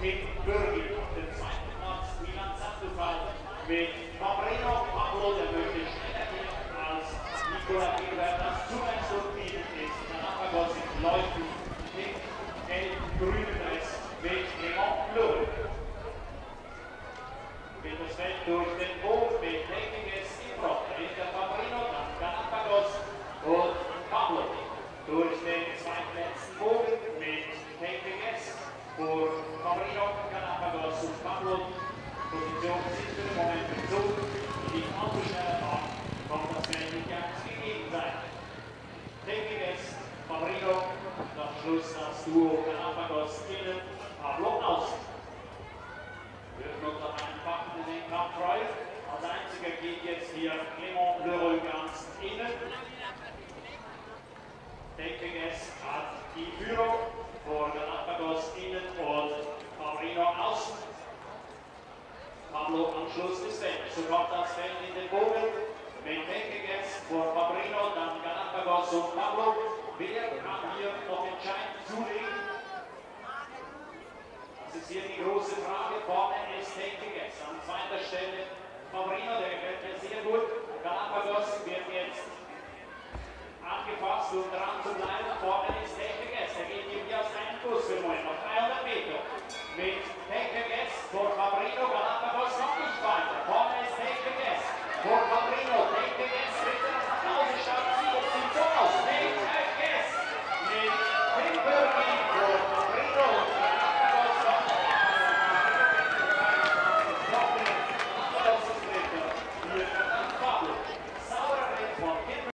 mit Kim Bürgi auf dem Position sind für den Moment. In die autoschnelle Fahrt Schluss das Duo Galapagos innen, Pablo außen. Wird nach einem Packen in den Kampf frei. Als einziger geht jetzt hier Clément Leroy ganz innen. Dekeges hat die Führung vor Galapagos innen und Fabrino außen. Pablo am Schluss des Feldes. So kommt das Feld in den Bogen mit Dekeges vor Fabrino, dann Galapagos und Pablo. Wer kann hier die große Frage. Vorne ist Denkige an zweiter Stelle. Fabrino, der gefällt mir sehr gut. Galapagos wird jetzt angepasst und dran zum Leiter. Vorne ist Denkige. Der geht ihm hier aus einem Bus wir wollen Noch 300 Meter mit Denkige vor Fabrino Galapagos.